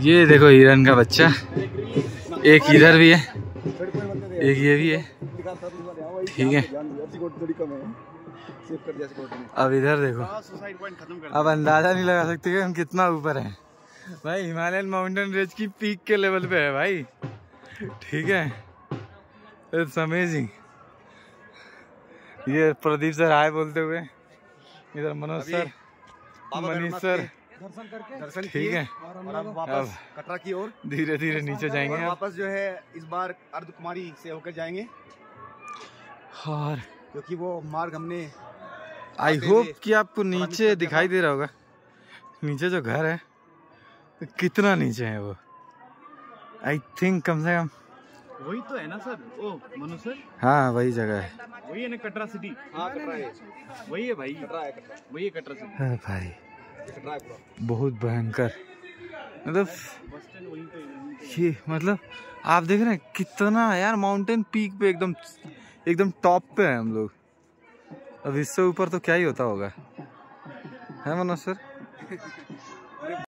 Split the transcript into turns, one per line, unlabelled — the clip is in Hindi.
ये देखो हिरन का बच्चा। एक इधर भी है एक ये भी है। ठीक है। अब इधर देखो। अब अंदाज़ा नहीं लगा सकते कि हम कितना ऊपर हैं। भाई हिमालयन माउंटेन रेंज की पीक के लेवल पे है भाई। ठीक है। इट्स अमेजिंग ये प्रदीप सर हाय बोलते हुए। इधर मनोज सर मनीष सर
दर्शन करके दर्शन
ठीक है।
और अब वापस कटरा की ओर।
धीरे धीरे नीचे जाएँगे
वापस जो है इस बार अर्ध कुमारी से होकर जाएँगे।
और
क्योंकि वो मार्ग हमने
आई होप कि आपको नीचे दिखाई दे रहा होगा। नीचे जो घर है कितना नीचे है वो? आई थिंक कम से कम
वही तो है ना सर। ओ मनु सर?
हाँ वही जगह है।
वही है ना कटरा सिटी
हाँ कटरा है।
वही है भाई।
कटरा है कटरा।
वही है कटरा सिटी
हाँ भाई। बहुत भयंकर। मतलब। ये मतलब आप देख रहे हैं कितना यार माउंटेन पीक पे एकदम एकदम टॉप पे है हम लोग। अब इससे ऊपर तो क्या ही होता होगा? है मनोज सर?